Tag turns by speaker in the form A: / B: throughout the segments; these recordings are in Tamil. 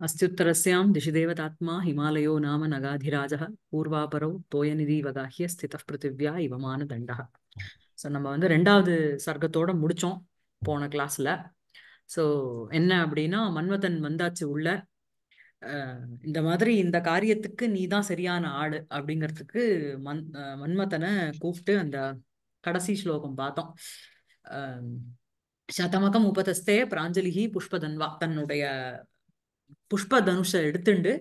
A: अस्त्युत्तरस्यां திஷிதேவதாத்மா ஹிமாலயோ நாம नाम பூர்வாபரோ தோயநிதி வகாஹிய ஸ்தித பிருத்திவ்யா இவமான தண்டக ஸோ நம்ம வந்து ரெண்டாவது சர்க்கத்தோட முடித்தோம் போன கிளாஸில் ஸோ என்ன அப்படின்னா மன்மதன் வந்தாச்சு உள்ள. இந்த மாதிரி இந்த காரியத்துக்கு நீ தான் சரியான ஆடு அப்படிங்கிறதுக்கு மன் மன்மதனை கூப்பிட்டு அந்த கடைசி ஸ்லோகம் பார்த்தோம். சதமகம் உபதஸ்தே பிராஞ்சலிகி புஷ்பதன்வா தன்னுடைய புஷ்ப தனுஷை எடுத்துண்டு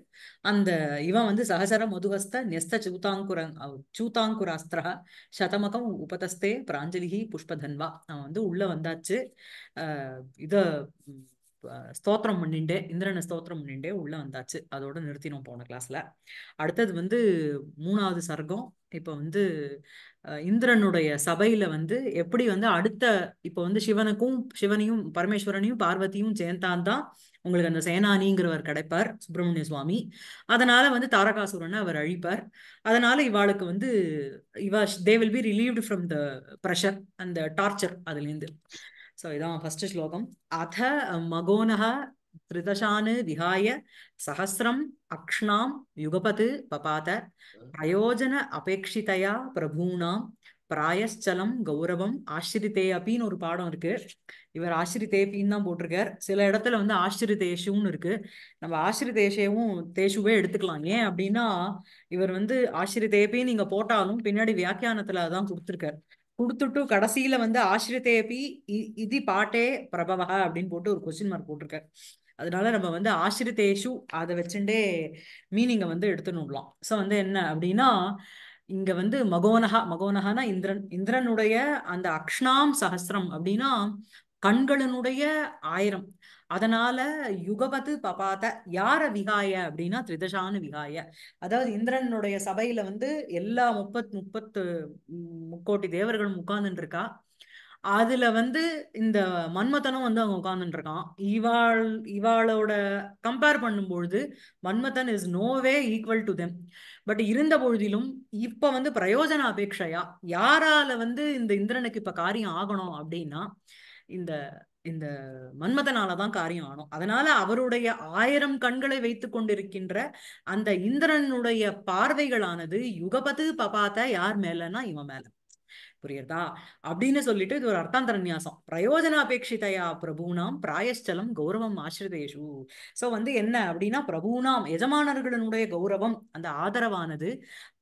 A: அந்த இவன் வந்து சகசர மதுஹஸ்த நெஸ்த சூதாங்குர சூதாங்குராஸ்திரா சதமகம் உபதஸ்தே பிராஞ்சலிஹி புஷ்பதன்வா. அவன் வந்து உள்ள வந்தாச்சு. அஹ் இத ஸ்தோத்திரம் பண்ணிண்டே இந்திரனை ஸ்தோத்திரம் பண்ணிண்டே உள்ள வந்தாச்சு. அதோட நிறுத்தினோம் போன கிளாஸ்ல அடுத்தது வந்து மூணாவது சர்க்கம். இப்ப வந்து இந்திரனுடைய சபையில வந்து எப்படி வந்து அடுத்த இப்ப வந்து சிவனுக்கும் சிவனையும் பரமேஸ்வரனையும் பார்வதியும் ஜெயந்தான் தான் உங்களுக்கு அந்த சேனானிங்கிறவர் கிடைப்பார் சுப்பிரமணிய சுவாமி. அதனால வந்து தாரகாசுரனை அவர் அழிப்பார். அதனால இவாளுக்கு வந்து இவா they will be relieved from the pressure அந்த டார்ச்சர் அதுலேருந்து ஸோ இதான் ஃபர்ஸ்ட் ஸ்லோகம். அத மகோனக திருதசானு விஹாய சஹசிரம் அக்ஷ்ணாம் யுகபத் பபாத பிரயோஜன அபேட்சிதையா பிரபூணாம் பிராயஸ்சலம் கௌரவம் ஆசிரித்தே அப்பின்னு ஒரு பாடம் இருக்கு. இவர் ஆசிரித்தேபின்னு தான் போட்டிருக்கார். சில இடத்துல வந்து ஆசிரிதேஷுன்னு இருக்கு. நம்ம ஆசிரிதேஷேவும் தேஷுவே எடுத்துக்கலாம். ஏன் அப்படின்னா இவர் வந்து ஆசிரிதேபி நீங்க போட்டாலும் பின்னாடி வியாக்கியானத்துல அதான் கொடுத்துருக்கார். கொடுத்துட்டு கடைசியில வந்து ஆசிரிதேபி இ- இதி பாட்டே பிரபவக அப்படின்னு போட்டு ஒரு கொஸ்டின் மார்க் போட்டிருக்காரு. அதனால நம்ம வந்து ஆசிரிதேஷு அதை வச்சுட்டே மீனிங்கை வந்து எடுத்துன்னு விடலாம் ஸோ வந்து என்ன அப்படின்னா இங்க வந்து மகோனஹா மகோனஹானா இந்திரன் இந்திரனுடைய அந்த அக்ஷ்ணாம் சஹஸ்ரம் அப்படின்னா கண்களினுடைய ஆயிரம். அதனால யுகவது பபாத யார விகாய அப்படின்னா திரிதசானு விகாய. அதாவது இந்திரனுடைய சபையில வந்து எல்லா முப்பத் முப்பத்து முக்கோட்டி தேவர்களும் உட்கார்ந்துட்டு இருக்கா அதுல வந்து இந்த மன்மதனும் வந்து அவங்க உட்கார்ந்துட்டு இருக்கான் இவாள் இவாளோட கம்பேர் பண்ணும்பொழுது Manmathan is no way equal to them but இருந்த பொழுதிலும் இப்ப வந்து பிரயோஜன அபேட்சையா யாரால வந்து இந்த இந்திரனுக்கு இப்ப காரியம் ஆகணும் அப்படின்னா இந்த இந்த மன்மதனால தான் காரியம் ஆகணும். அதனால அவருடைய ஆயிரம் கண்களை வைத்து கொண்டிருக்கின்ற அந்த இந்திரனுடைய பார்வைகளானது யுகபது பபாத்த யார் மேலன்னா இவன் மேல. புரியுறதா? அப்படின்னு சொல்லிட்டு இது ஒரு அர்த்தாந்தர நியாசம். பிரயோஜன அபேட்சிதையா பிரபுனாம் பிராயஷ்சலம் கௌரவம் ஆசிரிதேஷு. ஸோ வந்து என்ன அப்படின்னா பிரபுனாம் எஜமானர்களுடைய கௌரவம் அந்த ஆதரவானது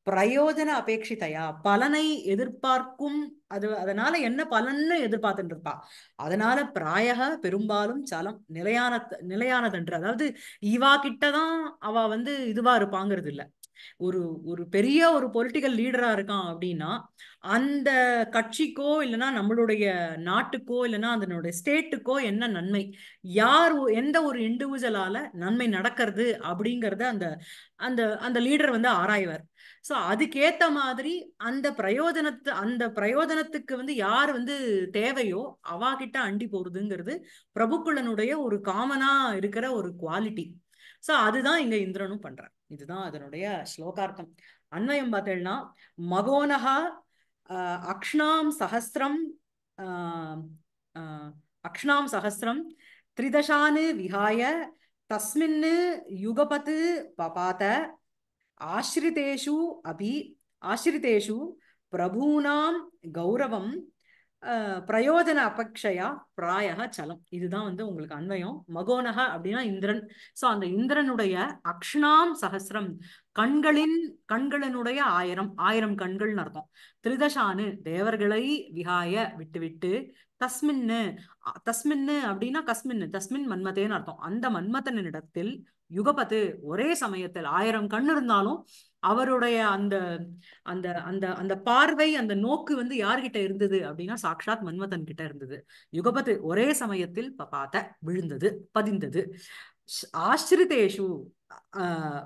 A: பிரயோஜன அபேட்சிதையா பலனை எதிர்பார்க்கும் அது அதனால என்ன பலன்னு எதிர்பார்த்துட்டு இருப்பா அதனால பிராயக பெரும்பாலும் சலம் நிலையான நிலையானதன்று. அதாவது இவா கிட்டதான் அவ வந்து இதுவா இருப்பாங்கிறது இல்லை ஒரு ஒரு பெரிய ஒரு பொலிட்டிக்கல் லீடரா இருக்கான் அப்படின்னா அந்த கட்சிக்கோ இல்லைன்னா நம்மளுடைய நாட்டுக்கோ இல்லைன்னா அதனுடைய ஸ்டேட்டுக்கோ என்ன நன்மை? யார் எந்த ஒரு இண்டிவிஜுவலால நன்மை நடக்கிறது அப்படிங்கறத அந்த அந்த அந்த லீடர் வந்து ஆராய்வார். சோ அதுக்கேத்த மாதிரி அந்த பிரயோஜனத்து அந்த பிரயோஜனத்துக்கு வந்து யார் வந்து தேவையோ அவா கிட்ட அண்டி போறதுங்கிறது பிரபுக்குள்ளனுடைய ஒரு காமனா இருக்கிற ஒரு குவாலிட்டி சோ அதுதான் இங்க இந்திரனும் பண்றார். இதுதான் அதனுடைய ஸ்லோகார்த்தம். அன்வயம் பார்த்தேன்னா மகோனகா அக்ஷ்ணாம் சஹஸ்ரம் அக்ஷ்ணாம் சஹஸ்ரம் திரிதசானு விஹாய தஸ்மின்னு யுகபத்து பபாத ஆசிரிதேஷு அபி ஆசிரிதேஷு பிரபூனாம் கௌரவம் அஹ், பிரயோஜன அபக்ஷயா பிராயக சலம். இதுதான் வந்து உங்களுக்கு அன்வயம். மகோனக அப்படின்னா இந்திரன். சோ அந்த இந்திரனுடைய அக்ஷனாம் சஹஸ்ரம் கண்களின் கண்களினுடைய ஆயிரம். ஆயிரம் கண்கள்னு அர்த்தம். திரிதசானு தேவர்களை விகாய விட்டுவிட்டு தஸ்மின்னு தஸ்மின்னு அப்படின்னா கஸ்மின்னு தஸ்மின் மன்மதேன்னு அர்த்தம். அந்த மன்மதனிடத்தில் யுகபத்து ஒரே சமயத்தில் ஆயிரம் கண் இருந்தாலும் அவருடைய அந்த அந்த அந்த அந்த பார்வை அந்த நோக்கு வந்து யார்கிட்ட இருந்தது அப்படின்னா சாக்ஷாத் மன்மதன் கிட்ட இருந்தது. யுகபத்து ஒரே சமயத்தில் பார்த்த விழுந்தது பதிந்தது. ஆசிரிதேஷு அஹ்,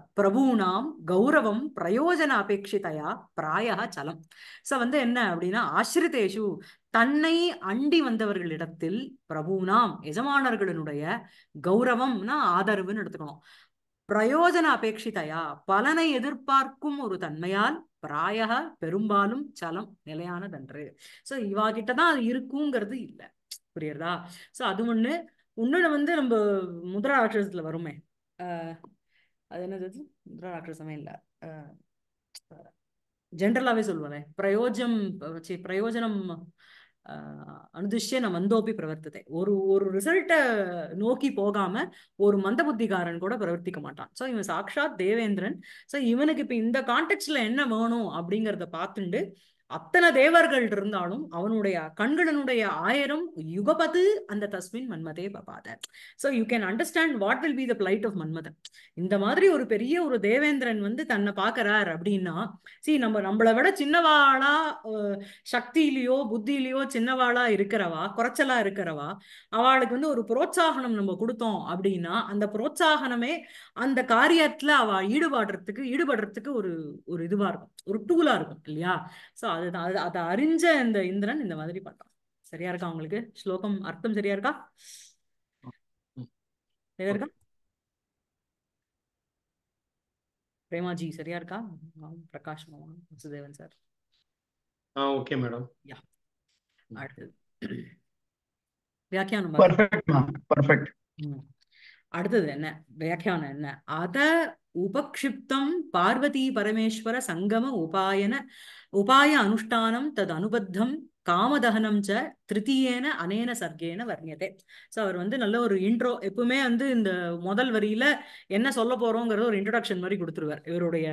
A: கௌரவம் பிரயோஜன அபேட்சிதையா பிராயா சலம் ஸோ வந்து என்ன அப்படின்னா ஆசிரிதேஷு தன்னை அண்டி வந்தவர்களிடத்தில் பிரபுனாம் எஜமானர்களினுடைய கௌரவம்னா ஆதரவுன்னு எடுத்துக்கணும். பிரயோஜன அபேட்சிதையா பலனை எதிர்பார்க்கும் ஒரு தன்மையால் பிராயக பெரும்பாலும் சலம் நிலையானதன்று. ஸோ இவா கிட்டதான் அது இருக்குங்கிறது இல்லை. புரியுறதா? ஸோ அது ஒண்ணு. இன்னொன்னு வந்து நம்ம முத்ரா ராட்சசத்துல வருமே. அது என்னது? இந்திரா ராட்சசமே இல்ல. ஜென்ரலாவே சொல்லுவாங்க பிரயோஜம் பிரயோஜனம் அனுதிஷ்ய ந மந்தோப்பி பிரவர்த்ததே ஒரு ஒரு ரிசல்ட்டை நோக்கி போகாம ஒரு மந்தபுத்திகாரன் கூட பிரவர்த்திக்க மாட்டான். ஸோ இவன் சாக்ஷாத் தேவேந்திரன். ஸோ இவனுக்கு இப்ப இந்த கான்டெக்ட்ல என்ன வேணும் அப்படிங்கறத பார்த்துண்டு அத்தனை தேவர்கள் இருந்தாலும் அவனுடைய கண்களினுடைய ஆயிரம் யுகபது அந்த தஸ்மின் மன்மதே பபாத. So you can understand what will be the plight of Manmathan. இந்த மாதிரி ஒரு பெரிய ஒரு தேவேந்திரன் வந்து தன்னை பார்க்கறார் அப்படின்னா சி நம்ம நம்மளை விட சின்னவாளா சக்தியிலையோ புத்தியிலையோ சின்னவாளா இருக்கிறவா குறைச்சலா இருக்கிறவா அவளுக்கு வந்து ஒரு புரோத்சாகனம் நம்ம கொடுத்தோம் அப்படின்னா அந்த புரோத்சாகனமே அந்த காரியத்துல அவ ஈடுபாடுறதுக்கு ஈடுபடுறதுக்கு ஒரு ஒரு இதுவா இருக்கும். ஒரு டூலா இருக்கும் இல்லையா? சோ அதுதான் அது அதை அறிஞ்ச இந்த இந்திரன் இந்த மாதிரி பண்றான் சரியா இருக்கா உங்களுக்கு? ஸ்லோகம் அர்த்தம் சரியா இருக்கா. சரியா இருக்கா? பிரேமாஜி சரியா இருக்கா? Prakash Vasudevan sir
B: ah okay madam
A: yeah. அடுத்தது. வியாக்கியானம்
C: பர்ஃபெக்ட் பர்ஃபெக்ட்.
A: அடுத்தது என்ன? வியாக்கியானம் என்ன? அத உபக்ஷிப்தம் பார்வதி பரமேஸ்வர சங்கம உபாயன உபாய அனுஷ்டானம் தது அனுபத்தம் காமதகனம் ச திருத்தீயேன அனேன சர்க்கேன வர்ணியதே. ஸோ அவர் வந்து நல்ல ஒரு இன்ட்ரோ எப்பவுமே வந்து இந்த முதல் வரியில என்ன சொல்ல போறோங்கிறத ஒரு இன்ட்ரடக்ஷன் மாதிரி கொடுத்துருவார். இவருடைய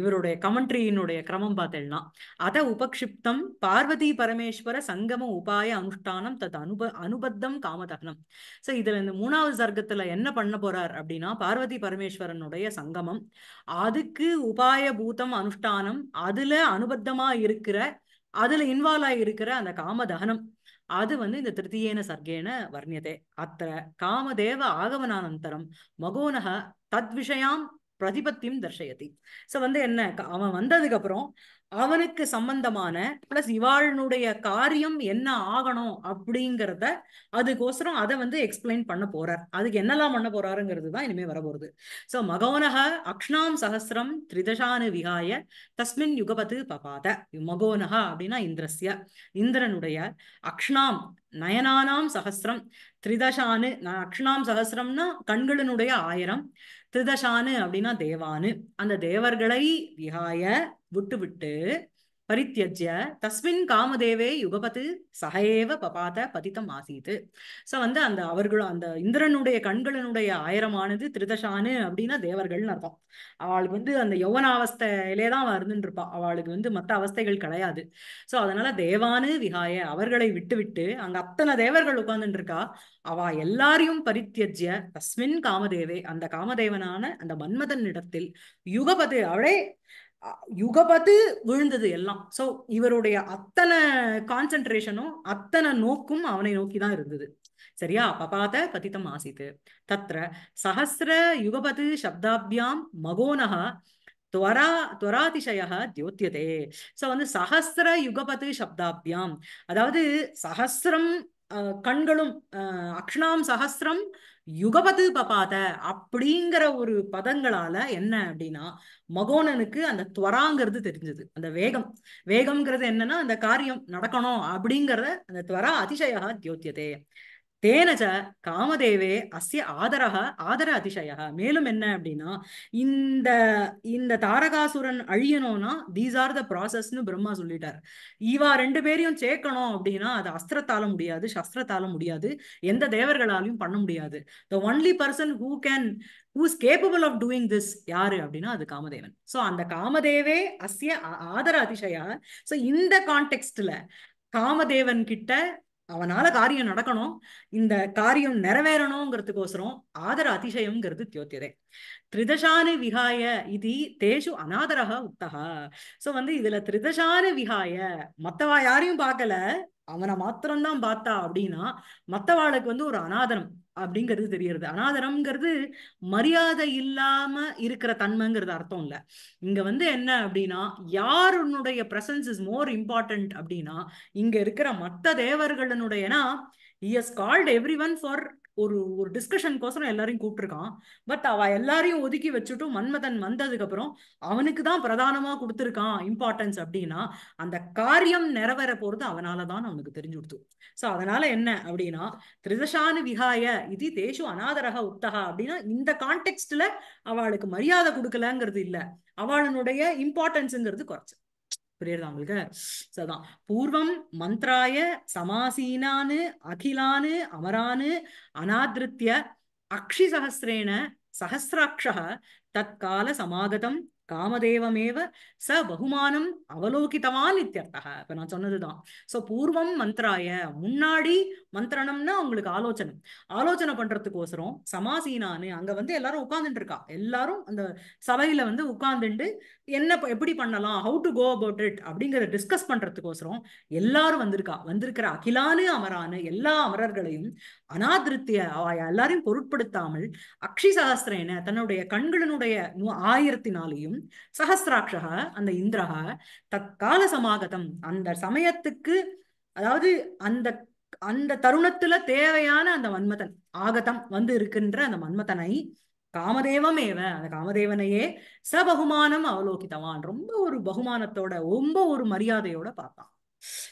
A: இவருடைய கமெண்ட்ரியினுடைய கிரமம் பார்த்தேன்னா அத உபக்ஷிப்தம் பார்வதி பரமேஸ்வர சங்கம உபாய அனுஷ்டானம் தத் அனுப அனுபத்தம் காமதகனம். ஸோ இதுல இந்த மூணாவது சர்க்கத்துல என்ன பண்ண போறார் அப்படின்னா பார்வதி பரமேஸ்வரனுடைய சங்கமம் அதுக்கு உபாய பூதம் அனுஷ்டானம் அதுல அனுபத்தமா இருக்கிற அதுல இன்வால்வ் ஆகி இருக்கிற அந்த காமதகனம் அது வந்து இந்த திருத்தியேன சர்க்கேன வர்ணியதே. அத்த காமதேவ ஆகமனானந்தரம் மகோனக தத்விஷயாம் பிரதிபத்தியும் தர்ஷயதி. ஸோ வந்து என்ன க- அவன் வந்ததுக்கு அப்புறம் அவனுக்கு சம்பந்தமான பிளஸ் இவாளுடைய காரியம் என்ன ஆகணும் அப்படிங்கிறத அதுக்கோசரம் அதை வந்து எக்ஸ்பிளைன் பண்ண போறார். அதுக்கு என்னெல்லாம் பண்ண போறாருங்கிறது தான் இனிமே வரப்போகுது. ஸோ மகோனக அக்ஷ்ணாம் சகசிரம் திரிதசானு விகாய தஸ்மின் யுகபத்து பபாத. மகோனக அப்படின்னா இந்திரஸ்ய. இந்திரனுடைய அக்ஷ்ணாம் நயனானாம் சகசிரம் திரிதசானு ந- அக்ஷ்ணாம் சஹசிரம்னா கண்களினுடைய ஆயிரம். திரிதசானு அப்படின்னா தேவானு. அந்த தேவர்களை விகாய விட்டு விட்டு பரித்தியஜ்ய தஸ்மின் காமதேவே யுகபத்து சகையேவ பபாத பதித்தம் ஆசீது. சோ வந்து அந்த அவர்கள் அந்த இந்திரனுடைய கண்களினுடைய ஆயிரமானது திருதஷானு அப்படின்னா தேவர்கள்னு அர்த்தம். அவளுக்கு வந்து அந்த யௌவனாவஸ்தையிலே தான் இருந்துட்டு இருப்பா அவளுக்கு வந்து மத்த அவஸ்தைகள் கிடையாது. சோ அதனால தேவானு விகாய அவர்களை விட்டு விட்டு அங்க அத்தனை தேவர்கள் உட்கார்ந்துட்டு இருக்கா அவ எல்லாரையும் பரித்தியஜ்ய தஸ்மின் காமதேவே அந்த காமதேவனான அந்த மன்மதன் இடத்தில் யுகபது அவளே அ- யுகபத்து விழுந்தது எல்லாம். சோ இவருடைய அத்தனை கான்சென்ட்ரேஷனும் அத்தனை நோக்கும் அவனை நோக்கி தான் இருந்தது. சரியா? பபாத பதிதம் ஆசித்து தத்ர சஹசிர யுகபது சப்தாபியாம் மகோனஹ துவரா துவராதிசய தியோத்தியதே. சோ வந்து சஹசிர யுகபது சப்தாபியாம். அதாவது சஹசிரம் கண்களும் அக்ஷணாம் சகசிரம் யுகபது பபாத அப்படிங்கிற ஒரு பதங்களால என்ன அப்படின்னா மகோனனுக்கு அந்த துவராங்கிறது தெரிஞ்சது. அந்த வேகம். வேகம்ங்கிறது என்னன்னா அந்த காரியம் நடக்கணும் அப்படிங்கிறத அந்த துவரா அதிசயா தியோத்தியதே. தேனஜ காமதேவே அஸ்ய ஆதரக ஆதர அதிசய மேலும் என்ன அப்படின்னா இந்த இந்த தாரகாசுரன் அழியணும்னா தீஸ் ஆர் த ப்ராசஸ்னு பிரம்மா சொல்லிட்டார். இவா ரெண்டு பேரையும் சேர்க்கணும் அப்படின்னா அது அஸ்திரத்தால முடியாது சஸ்திரத்தால முடியாது எந்த தேவர்களாலையும் பண்ண முடியாது. The only person who can who's capable of doing this யாரு அப்படின்னா அது காமதேவன். ஸோ அந்த காமதேவே அஸ்ய ஆ- ஆதர அதிசயா ஸோ இந்த கான்டெக்ட்ல காமதேவன் கிட்ட அவனால காரியம் நடக்கணும். இந்த காரியம் நிறைவேறணுங்கிறதுக்கோசரம் ஆதர அதிசயம்ங்கிறது தியோத்தியதே. திரிதசானு விகாய இது தேஷு அநாதரக உத்தகா சோ வந்து இதுல திரிதசானு விகாய மத்தவா யாரையும் பார்க்கல. அவனை மாத்திரம்தான் பார்த்தா அப்படின்னா மத்தவாளுக்கு வந்து ஒரு அனாதரம் அப்படிங்கிறது தெரியறது. அனாதரம்ங்கிறது மரியாதை இல்லாம இருக்கிற தன்மைங்கிறது அர்த்தம் இல்ல. இங்க வந்து என்ன அப்படின்னா யாருனுடைய பிரசன்ஸ் இஸ் மோர் இம்பார்ட்டன்ட் அப்படின்னா இங்க இருக்கிற மற்ற தேவர்களுடைய ஏன்னா has called every one for ஒரு ஒரு டிஸ்கஷனுக்கோசரம் எல்லாரையும் கூப்பிட்டுருக்கான். பட் அவ எல்லாரையும் ஒதுக்கி வச்சுட்டும் மன்மதன் வந்ததுக்கு அப்புறம் அவனுக்கு தான் பிரதானமா கொடுத்துருக்கான் இம்பார்ட்டன்ஸ் அப்படின்னா அந்த காரியம் நிறைவேற போறது அவனால தான் அவனுக்கு தெரிஞ்சு கொடுத்து ஸோ அதனால என்ன அப்படின்னா திரிதசானு விகாய இது தேஷு அநாதரக உத்தகா அப்படின்னா இந்த கான்டெக்ட்ல அவளுக்கு மரியாதை கொடுக்கலங்கிறது இல்லை. அவளுடைய இம்பார்ட்டன்ஸுங்கிறது குறைச்சு புரியுறதா உங்களுக்கு? சதான் பூர்வம் மந்த்ராய சமாசீனானு அகிலானு அமரானு அநாதிருத்திய அக்ஷி சகசிரேன சகசிராட்சः தற்கால சமாகதம் காமதேவமேவ ச பகுமானம் அவலோகித்தவான் இத்தியர்த்தக. இப்ப நான் சொன்னதுதான். சோ பூர்வம் மந்த்ராய முன்னாடி மந்திரணம்னா உங்களுக்கு ஆலோசனை. ஆலோசனை பண்றதுக்கோசரம் சமாசீனானு அங்க வந்து எல்லாரும் உட்கார்ந்துட்டு இருக்கா. எல்லாரும் அந்த சபையில வந்து உட்கார்ந்துட்டு என்ன ப- எப்படி பண்ணலாம்? How to go about it அப்படிங்கிறத டிஸ்கஸ் பண்றதுக்கோசரம் எல்லாரும் வந்திருக்கா? வந்திருக்கிற அகிலானு அமரானு எல்லா அமரர்களையும் அனாதிருத்திய எல்லாரையும் பொருட்படுத்தாமல் அக்ஷி சகஸ்திரேன தன்னுடைய கண்களினுடைய நூ- ஆயிரத்தினாலையும் சகசிராட்சக அந்த இந்திரக தற்கால சமாகதம் அந்த சமயத்துக்கு அதாவது அந்த அந்த தருணத்துல தேவையான அந்த மன்மதன் ஆகதம் வந்து இருக்கின்ற அந்த மன்மதனை காமதேவமேவ. அந்த காமதேவனையே சபகுமானம் அவலோகித்தவான். ரொம்ப ஒரு பகுமானத்தோட ரொம்ப ஒரு மரியாதையோட பார்த்தான்.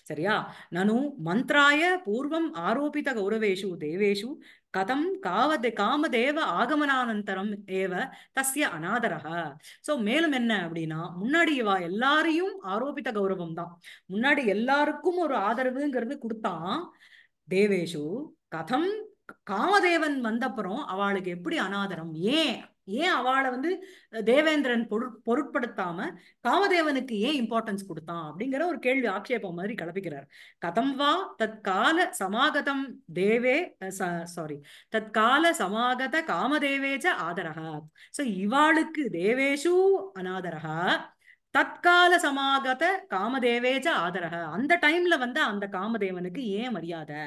A: சரியா? நனு மந்த்ராய பூர்வம் ஆரோபித கௌரவேஷு தேவேஷு கதம் காவதே காமதேவ ஆகமனானந்தரம் ஏவ தஸ்ய அநாதரக சோ மேலும் என்ன அப்படின்னா முன்னாடி இவா எல்லாரையும் ஆரோபித்த கௌரவம் தான். முன்னாடி எல்லாருக்கும் ஒரு ஆதரவுங்கிறது கொடுத்தான் தேவேஷு. கதம் காமதேவன் வந்தப்புறம் அவளுக்கு எப்படி அனாதரம்? ஏன்? ஏன் அவளை வந்து தேவேந்திரன் பொருட் பொருட்படுத்தாம காமதேவனுக்கு ஏன் இம்பார்ட்டன்ஸ் கொடுத்தான்? அப்படிங்கிற ஒரு கேள்வி ஆக்ஷேபம் மாதிரி கிளப்பிக்கிறார். கதம் வா தற்கால சமாகதம் தேவே சாரி தற்கால சமாகத காமதேவேச்ச ஆதரகா சோ இவாளுக்கு தேவேஷு அனாதரகா தற்கால சமாகத காமதேவேஜ ஆதரக அந்த டைம்ல வந்து அந்த காமதேவனுக்கு ஏன் மரியாதை?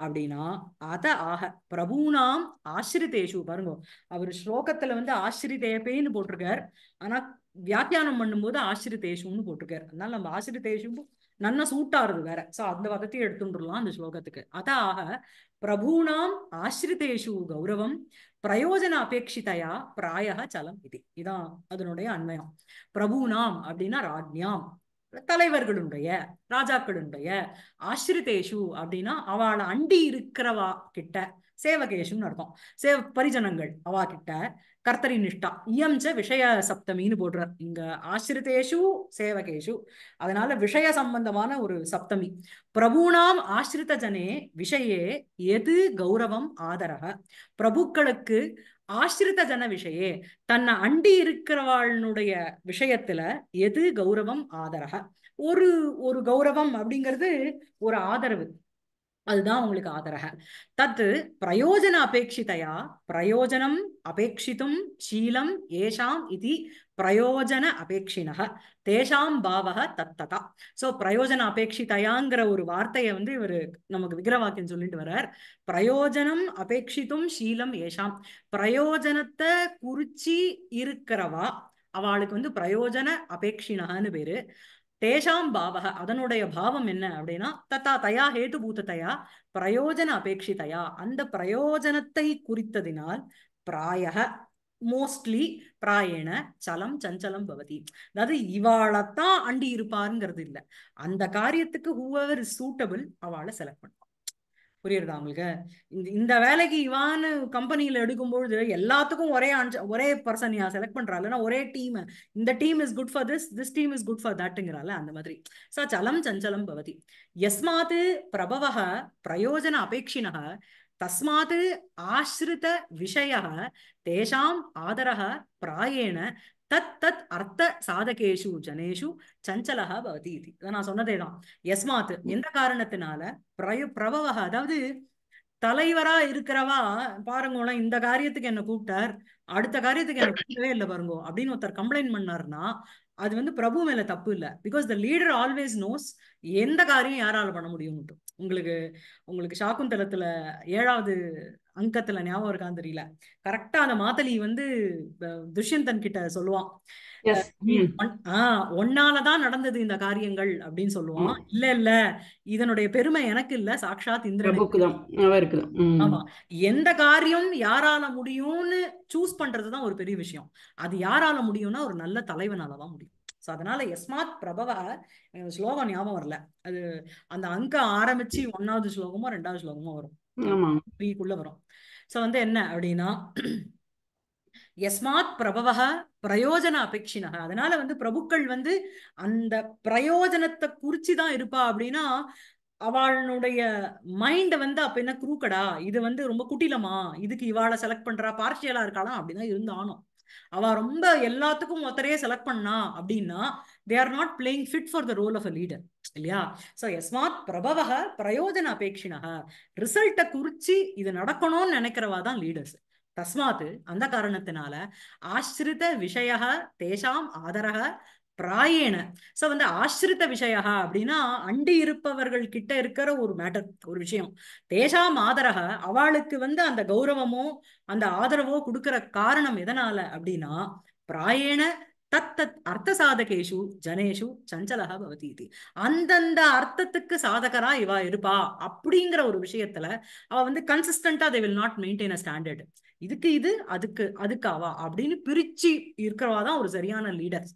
A: அப்படின்னா அத ஆக பிரபுனாம் ஆசிரிதேஷு. பாருங்க அவர் ஸ்லோகத்துல வந்து ஆசிரிதேபேன்னு போட்டிருக்கார். ஆனா வியாக்கியானம் பண்ணும்போது ஆசிரிதேஷுன்னு போட்டிருக்காரு. அதனால நம்ம ஆசிரிதேஷு நன்ன சூட்டாருது வேற. சோ அந்த வதத்தையும் எடுத்துட்டுலாம் அந்த ஸ்லோகத்துக்கு. அத ஆக பிரபுனாம் ஆசிரிதேஷு கௌரவம் பிரயோஜன அபேட்சிதையா பிராயக சலம் இது. இதான் அதனுடைய அண்மையம் பிரபூனாம் அப்படின்னா ராஜ்யாம் தலைவர்களுடைய ராஜாக்களுடைய ஆசிரிதேஷு அப்படின்னா அவளை அண்டி இருக்கிறவா கிட்ட. சேவகேஷுன்னு அர்த்தம். சேவ பரிஜனங்கள் அவா கிட்ட கர்த்தரி நிஷ்டா இயம்ச விஷய சப்தமின்னு போடுறார். இங்க ஆசிரிதேஷு சேவகேஷு. அதனால விஷய சம்பந்தமான ஒரு சப்தமி. பிரபுணாம் ஆசிரித்த ஜனே விஷயே எது கௌரவம் ஆதரக? பிரபுக்களுக்கு ஆசிரித்த ஜன விஷயே தன்னை அண்டி இருக்கிறவாளுடைய விஷயத்துல எது கௌரவம் ஆதரக? ஒரு ஒரு கௌரவம் அப்படிங்கிறது ஒரு ஆதரவு. அதுதான் அவங்களுக்கு ஆதரக. தத்து பிரயோஜன அபேட்சிதையா பிரயோஜனம் அபேட்சித்தும் சீலம் ஏஷாம் இது பிரயோஜன அபேட்சினக தேஷாம் பாவக தத்ததா. சோ பிரயோஜன அபேட்சிதையாங்கிற ஒரு வார்த்தையை வந்து இவர் நமக்கு விக்கிரவாக்கியம் சொல்லிட்டு வர்றார். பிரயோஜனம் அபேட்சித்தும் சீலம் ஏஷாம். பிரயோஜனத்தை குறிச்சி இருக்கிறவா? அவளுக்கு வந்து பிரயோஜன அபேட்சினகன்னு பேரு. தேஷாம் பாவக அதனுடைய பாவம் என்ன அப்படின்னா தத்தா தயா ஹேதுபூதத்தையா பிரயோஜன அபேட்சிதையா அந்த பிரயோஜனத்தை குறித்ததினால் பிராய மோஸ்ட்லி பிராயண சலம் சஞ்சலம் பவதி. அதாவது இவாளைத்தான் அண்டி இருப்பாருங்கிறது இல்ல. அந்த காரியத்துக்கு ஹூவர் இஸ் சூட்டபிள் அவளை செலக்ட் பண்ணுவான் புரியுறதா உங்களுக்கு? இந்த இந்த வேலைக்கு இவான்னு கம்பெனியில் எடுக்கும்பொழுது எல்லாத்துக்கும் ஒரே அஞ்சு ஒரே பர்சன் யா செலக்ட் பண்ணுறா பண்றாள் ஒரே டீம் இந்த team is good for this this team is good for தட்டுங்கிறாள் அந்த மாதிரி. ச சலம் சஞ்சலம் பவதி. எஸ்மாத் பிரபவ பிரயோஜன அபேட்சிணः தஸ்மாத் ஆசிரித விஷய தேஷாம் ஆதரக பிராயேண தத் தத் அர்த்த சாதகேஷு ஜனேஷு சஞ்சலக பவதி இது. இதை நான் சொன்னதே தான் யஸ்மாத் எந்த காரணத்தினால? பிரயோ பிரபவக அதாவது தலைவரா இருக்கிறவா பாருங்களேன் இந்த காரியத்துக்கு என்ன கூப்பிட்டார் அடுத்த காரியத்துக்கு என்ன கூப்பிடவே இல்லை பாருங்க அப்படின்னு ஒருத்தர் கம்ப்ளைண்ட் பண்ணாருன்னா அது வந்து பிரபு மேல தப்பு இல்ல. Because the leader always knows எந்த காரியம் யாரால பண்ண முடியும் உங்களுக்கு உங்களுக்கு சாக்குந்தலத்துல ஏழாவது அங்கத்துல ஞாபகம் இருக்கான்னு தெரியல. கரெக்டா அந்த மாதலி வந்து துஷ்யந்தன் கிட்ட சொல்லுவான்.
C: எஸ்
A: நீ
C: ம்.
A: ஒன்- ஆ ஒன்னாலதான் நடந்தது இந்த காரியங்கள் அப்படின்னு சொல்லுவான். இல்ல இல்ல இதனுடைய பெருமை எனக்கு இல்ல. சாக்ஷாத் இந்திரனுக்கு. ஆமா. எந்த காரியம் யாரால முடியும்னு சூஸ் பண்றதுதான் ஒரு பெரிய விஷயம். அது யாரால முடியும்னா ஒரு நல்ல தலைவனால தான் முடியும். சோ அதனால எஸ்மாத் பிரபவ ஸ்லோகம் ஞாபகம் வரல. அது அந்த அங்க ஆரம்பிச்சு ஒன்னாவது ஸ்லோகமோ ரெண்டாவது ஸ்லோகமோ வரும். த்ரீக்குள்ள வரும். ஸோ வந்து என்ன அப்படின்னா எஸ்மாத் பிரபவக பிரயோஜன அபேட்சினக அதனால வந்து பிரபுக்கள் வந்து அந்த பிரயோஜனத்தை குறிச்சு தான் இருப்பா அப்படின்னா அவளுடைய மைண்ட் வந்து அப்ப என்ன குரூக்கடா இது வந்து ரொம்ப குட்டிலமா இதுக்கு இவாளை செலக்ட் பண்றா? பார்ஷியலா இருக்கலாம் அப்படிதான் இருந்தானோ அவ ரொம்ப எல்லாத்துக்கும் ஒருத்தரையே செலக்ட் பண்ணா அப்படின்னா they are not playing fit for the role of a leader இல்லையா? ஸோ எஸ்மாத் பிரபவக பிரயோஜன அபேட்சினக ரிசல்ட்டை குறிச்சு இது நடக்கணும்னு நினைக்கிறவா தான் லீடர்ஸ் தஸ்மாத் அந்த காரணத்தினால ஆசிரித விஷய தேஷாம் ஆதரக பிராயேன. ஸோ வந்து ஆசிரித்த விஷய அப்படின்னா அண்டி இருப்பவர்கள் கிட்ட இருக்கிற ஒரு மேட்டர் ஒரு விஷயம். தேஷாம் ஆதரக அவளுக்கு வந்து அந்த கௌரவமோ அந்த ஆதரவோ கொடுக்கிற காரணம் எதனால அப்படின்னா பிராயேன தத்தத் அர்த்த சாதகேஷு ஜனேஷு சஞ்சலகா பவதி இது அந்தந்த அர்த்தத்துக்கு சாதகரா இவா இருப்பா அப்படிங்கிற ஒரு விஷயத்துல அவ வந்து கன்சிஸ்டண்டா they will not maintain a standard இதுக்கு இது அதுக்கு அதுக்கு அவா அப்படின்னு பிரிச்சு இருக்கிறவா தான் ஒரு சரியான லீடர்ஸ்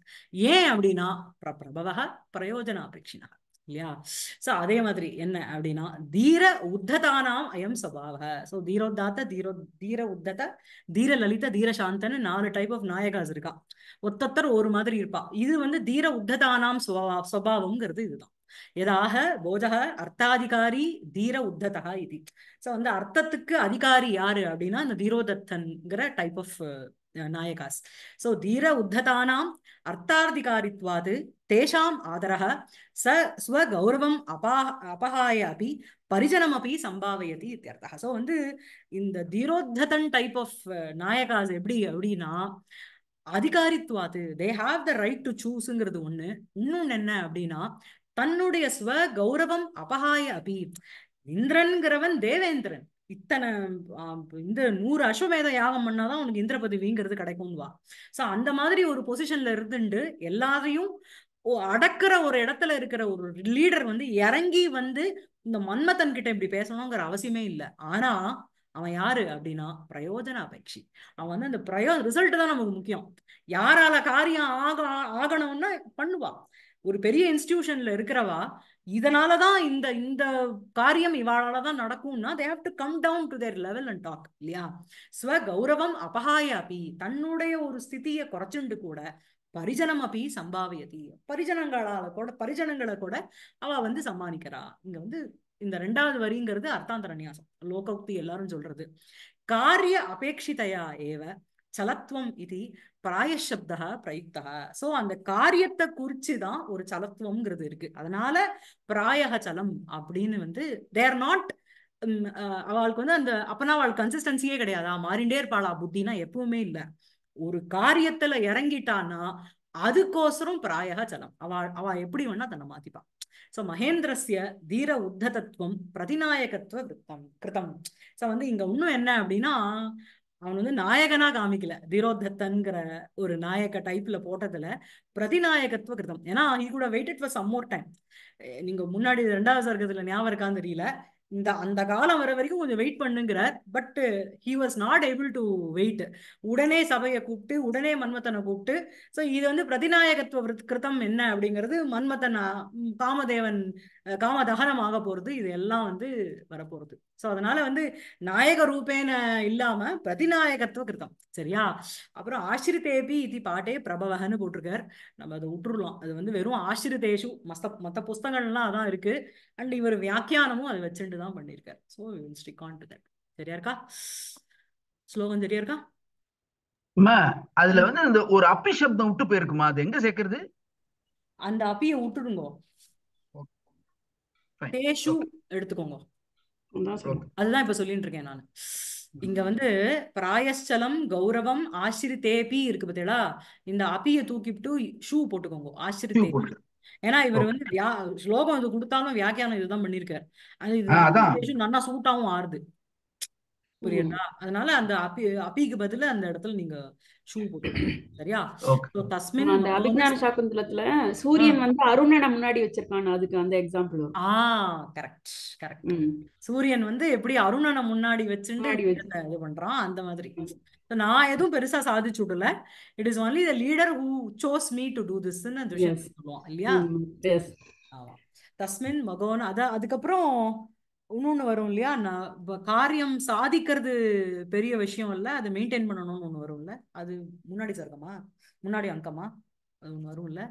A: ஏன் அப்படின்னா பிரபவக பிரயோஜன அபேட்சினா இல்லையா? சோ அதே மாதிரி என்ன அப்படின்னா தீர உத்ததானாம் அயம் சபாவ சோ தீரோத்தாத்த தீரோ தீர உத்தத தீர லலித தீர சாந்தன்னு நாலு டைப் ஆஃப் நாயகாஸ் இருக்கா. ஒத்தொத்தர் ஒரு மாதிரி இருப்பா. இது வந்து தீர உத்ததானாம் சுவா- சுபாவம்ங்கிறது இதுதான். எதாக போஜக அர்த்தாதிகாரி தீர உத்ததா இது. சோ வந்து அர்த்தத்துக்கு அதிகாரி யாரு அப்படின்னா இந்த தீரோதத்தன்கிற டைப் ஆஃப் நாயகாஸ். சோ தீர உத்ததானாம் அர்த்தாதிகாரித்வாது தேஷாம் ஆதரக ச ஸ்வகௌரவம் அபா அபகாய அபி பரிஜனம் அப்படி சம்பாவயதி இத்தியர்த்தா சோ வந்து இந்த தீரோத்ததன் டைப் ஆஃப் நாயகாஸ் எப்படி அப்படின்னா அதிகாரித்வாது they have the right to சூஸ்ங்கிறது ஒண்ணு. இன்னொன்னு என்ன அப்படின்னா தன்னுடைய ஸ்வ கௌரவம் அபகாய அபி இந்திரன்கிறவன் தேவேந்திரன். இத்தனை இந்த நூறு அஸ்வமேத யாகம் பண்ணாதான் உனக்கு இந்திர பதவிங்கிறது கிடைக்கும்னு வா. ஸோ அந்த மாதிரி ஒரு பொசிஷன்ல இருந்துட்டு எல்லாரையும் ஓ- ஒரு இடத்துல இருக்கிற ஒரு லீடர் வந்து இறங்கி வந்து இந்த மன்மதன் கிட்ட இப்படி பேசணுங்கிற அவசியமே இல்லை. ஆனா அவன் யாரு அப்படின்னா பிரயோஜன அபேட்சி. அவன் வந்து அந்த பிரயோ ரிசல்ட் தான் நமக்கு முக்கியம். யாரால காரியம் ஆக ஆகணும்னா பண்ணுவா. ஒரு பெரிய இன்ஸ்டிடியூஷன்ல இருக்கிறவா இதனாலதான் இந்த இந்த காரியம் இவாளால தான் நடக்கும்னா they have to come down to their level and talk இல்லையா? ஸ்வ கௌரவம் அபகாய அப்பி தன்னுடைய ஒரு ஸ்திதியை குறைச்சுண்டு கூட பரிஜனம் அப்பி சம்பாவியதி பரிஜனங்களால கூட பரிஜனங்களை கூட அவ வந்து சம்மானிக்கிறா இங்க வந்து இந்த ரெண்டாவது வரிங்கிறது அர்த்தாந்தர நியாசம் லோகோக்தி எல்லாரும் சொல்றது. காரிய அபேட்சிதையா ஏவ சலத்துவம் இது பிராயசப்தா பிரயுக்தா சோ அந்த காரியத்தை குறிச்சு தான் ஒரு சலத்துவம்ங்கிறது இருக்கு. அதனால பிராயக சலம் அப்படின்னு வந்து தேர் நாட் அவளுக்கு வந்து அந்த அப்பனா அவள் கன்சிஸ்டன்சியே கிடையாதா? மாறிண்டே இருப்பாளா? புத்தினா எப்பவுமே இல்ல. ஒரு காரியத்துல இறங்கிட்டானா அதுக்கோசரம் பிராயக சலம். அவ அவ எப்படி வேணா தன்னை மாத்திப்பான் சோ மகேந்திரஸ்ய தீர உத்ததத்துவம் பிரதிநாயகத்துவ விருத்தம் கிருதம் சோ வந்து இங்க இன்னும் என்ன அப்படின்னா அவன் வந்து நாயகனா காமிக்கல. தீரோத்தத்தன்கிற ஒரு நாயக டைப்ல போட்டதுல பிரதிநாயகத்துவ கிருதம் ஏன்னா he could waited for some more time நீங்க முன்னாடி ரெண்டாவது சர்க்கத்துல ஞாபகம் இருக்கான்னு தெரியல. இந்த அந்த காலம் வர வரைக்கும் கொஞ்சம் wait பண்ணுங்கிறார். But he was not able to wait உடனே சபையை கூப்பிட்டு உடனே மன்மத்தனை கூப்பிட்டு ஸோ இது வந்து பிரதிநாயகத்துவ கிருத்தம் கிருதம் என்ன அப்படிங்கிறது மன்மத்தன் காமதேவன் காமதகனம் ஆக போறது இது எல்லாம் வந்து வரப்போறது. ஸோ அதனால வந்து நாயக ரூபேன இல்லாம பிரதிநாயகத்துவ கிருதம் சரியா? அப்புறம் ஆசிரிதேபி இது பாட்டே பிரபவகன்னு போட்டிருக்கார். நம்ம அதை விட்டுறலாம். அது வந்து வெறும் ஆசிரிதேஷு மஸ்த மற்ற புஸ்தகங்கள்லாம் அதான் இருக்கு. அண்ட் இவர் வியாக்கியானமும் அதை வச்சுட்டு தான் பண்ணியிருக்கார். So stick on to that சரியா இருக்கா? ஸ்லோகம் சரியா இருக்கா?
D: அதுல வந்து அந்த ஒரு அப்பி சப்தம் விட்டு போயிருக்குமா? அது எங்க சேர்க்கறது?
A: அந்த அப்பியை விட்டுடுங்க. தேஷு எடுத்துக்கோங்க. அதுதான் இப்ப சொல்லிட்டு இருக்கேன் நான் இங்க வந்து பிராயச்சலம் கௌரவம் ஆசிரித்தேபி இருக்கு பார்த்தீங்களா இந்த அப்பியை தூக்கிவிட்டு ஷூ போட்டுக்கோங்க
D: Shoe
A: ஆசிரித்தேபி. ஏன்னா இவர். வந்து ஸ்லோகம் இது கொடுத்தாலும் வியாக்கியானம் இதுதான் பண்ணியிருக்காரு அது நல்லா சூட்டாவும் ஆறுது. புரியுதா? அதனால அந்த அப்பி அப்பிக்கு பதிலா அந்த இடத்துல நீங்க ஷூ போட்டு சரியா? தஸ்மின்
C: அந்த அபிஜான சாக்குந்தலத்துல சூரியன் வந்து அருணனை முன்னாடி வச்சிருக்கான் அதுக்கு அந்த எக்ஸாம்பிள் வரும்.
A: ஆ கரெக்ட் கரெக்ட் சூரியன் வந்து எப்படி அருணனை முன்னாடி வச்சுட்டு இது பண்றான் அந்த மாதிரி. நான் எதுவும் பெருசா சாதிச்சு விடல. It is only the leader who chose me to do திஸ்ன்னு சொல்லுவோம் இல்லையா? தஸ்மின் மகோன் அத அதுக்கப்புறம் இன்னொன்று வரும் இல்லையா? நான் காரியம் சாதிக்கிறது பெரிய விஷயம் இல்லை. அதை மெயின்டைன் பண்ணணும்னு ஒன்று வரும்ல அது முன்னாடி சர்க்கமா? முன்னாடி அங்கமா? அது ஒன்று வரும்ல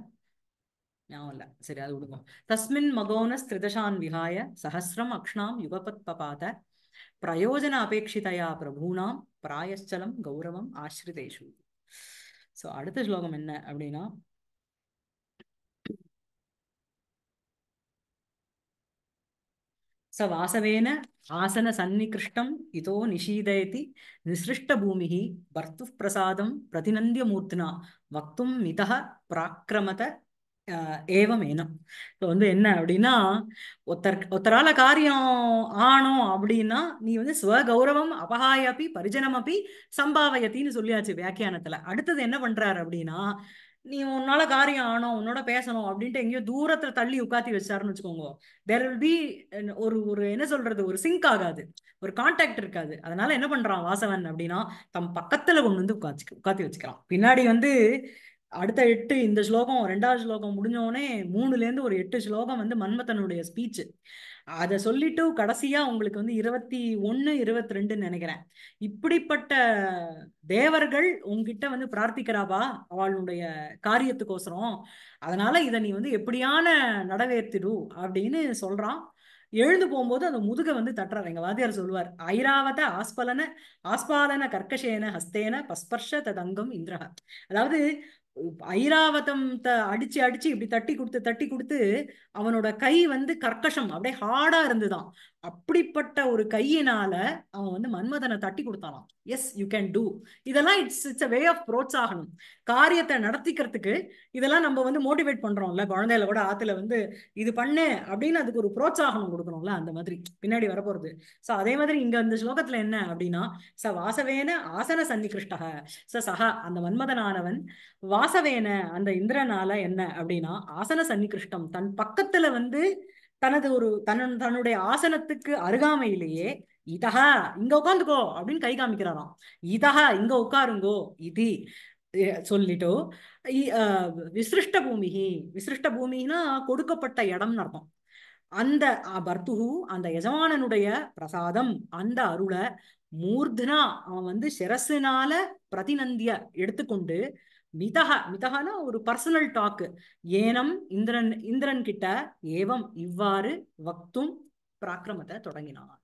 A: ஞாபகம் இல்லை. சரி அது விடுங்க. தஸ்மின் மகோனஸ் திரிதசான் விஹாய சஹசிரம் அக்ஷ்ணாம் யுகபத் பபாத பிரயோஜன அபேட்சிதையா பிரபூனாம் பிராயச்சலம் கௌரவம் ஆசிரிதேஷு ஸோ அடுத்த ஸ்லோகம் என்ன அப்படின்னா स वासवेन आसनसन्निकृष्टम् इतो निषीदयति निसृष्टभूमिः भर्तुः प्रसादं प्रतिनन्द्यमूर्तिना वक्तुं मितः प्राक्रमत அஹ், ஏவமேனம் இப்போ வந்து என்ன அப்படின்னா ஒருத்தர் ஒருத்தரால காரியம் ஆனோம் அப்படின்னா நீ வந்து ஸ்வகௌரவம் அபகாயப்பி பரிஜனமப்பி சம்பாவயத்தின்னு சொல்லியாச்சு வியாக்கியானத்துல அடுத்தது என்ன பண்றாரு அப்படின்னா நீ உன்னால காரியம் ஆனோம் உன்னோட பேசணும் அப்படின்ட்டு எங்கேயோ தூரத்துல தள்ளி உட்காத்தி வச்சாருன்னு வச்சுக்கோங்க. தேர் வில் பி ஒரு ஒரு என்ன சொல்றது ஒரு சிங்க் ஆகாது. ஒரு கான்டாக்ட் இருக்காது. அதனால என்ன பண்றான் வாசவன் அப்படின்னா தம் பக்கத்துல கொண்டு வந்து உட்காச்சு உட்காத்தி வச்சுக்கிறான். பின்னாடி வந்து அடுத்த எட்டு இந்த ஸ்லோகம் ரெண்டாவது ஸ்லோகம் முடிஞ்சோடனே மூணுல இருந்து ஒரு எட்டு ஸ்லோகம் வந்து மன்மத்தனுடைய ஸ்பீச் அதை சொல்லிட்டு கடைசியா உங்களுக்கு வந்து இருபத்தி ஒன்னு இருபத்தி ரெண்டுன்னு நினைக்கிறேன். இப்படிப்பட்ட தேவர்கள் உங்ககிட்ட வந்து பிரார்த்திக்கிறாவா? அவளுடைய காரியத்துக்கோசரம். அதனால இதை நீ வந்து எப்படியான நடவேற்றிடு அப்படின்னு சொல்றான். எழுந்து போகும்போது அந்த முதுக வந்து தட்டுறாரு எங்க வாத்தியார் சொல்லுவார் ஐராவத ஆஸ்பலன ஆஸ்பாலன கர்க்கசேன ஹஸ்தேன பஸ்பர்ஷ ததங்கம் இந்திரஹ. அதாவது ஐராவதம் த அடிச்சு அடிச்சு இப்படி தட்டி கொடுத்து தட்டி கொடுத்து அவனோட கை வந்து கர்க்கஷம் அப்படியே ஹார்டா இருந்துதான். அப்படிப்பட்ட ஒரு கையினால அவன் வந்து மன்மதனை தட்டி கொடுத்தாலாம் எஸ் யூ கேன் டூ இதெல்லாம் it's it's a way of ப்ரோத்சாகனம். காரியத்தை நடத்திக்கிறதுக்கு இதெல்லாம் நம்ம வந்து மோட்டிவேட் பண்றோம்ல குழந்தையில கூட ஆத்துல வந்து இது பண்ணு அப்படின்னு அதுக்கு ஒரு ப்ரோத்சாகனம் கொடுக்கணும்ல அந்த மாதிரி. பின்னாடி வரப்போறது. சோ அதே மாதிரி இங்க இந்த ஸ்லோகத்துல என்ன அப்படின்னா ச வாசவேன ஆசன சன்னிகிருஷ்டக ச சஹ அந்த மன்மதனானவன் வாசவேன அந்த இந்திரனால என்ன அப்படின்னா ஆசன சன்னிகிருஷ்டம் தன் பக்கத்துல வந்து தனது ஒரு தன் தன்னுடைய ஆசனத்துக்கு அருகாமையிலேயே இதஹ இங்க உட்காந்துக்கோ அப்படின்னு கை காமிக்கிறாராம். இதஹ இங்க உட்காருங்கோ இது சொல்லிட்டு விசிருஷ்ட பூமிகி விசிருஷ்ட பூமினா கொடுக்கப்பட்ட இடம்னு அர்த்தம். அந்த பர்த்துஹு அந்த எஜமானனுடைய பிரசாதம் அந்த அருளை மூர்தனா அவன் வந்து சிரசுனால பிரதிநந்திய எடுத்துக்கொண்டு மிதக மிதகனா ஒரு பர்சனல் டாக்கு ஏனம் இந்திரன் இந்திரன் கிட்ட ஏவம் இவ்வாறு வக்தும் பிராக்கிரமத்தை தொடங்கினான்.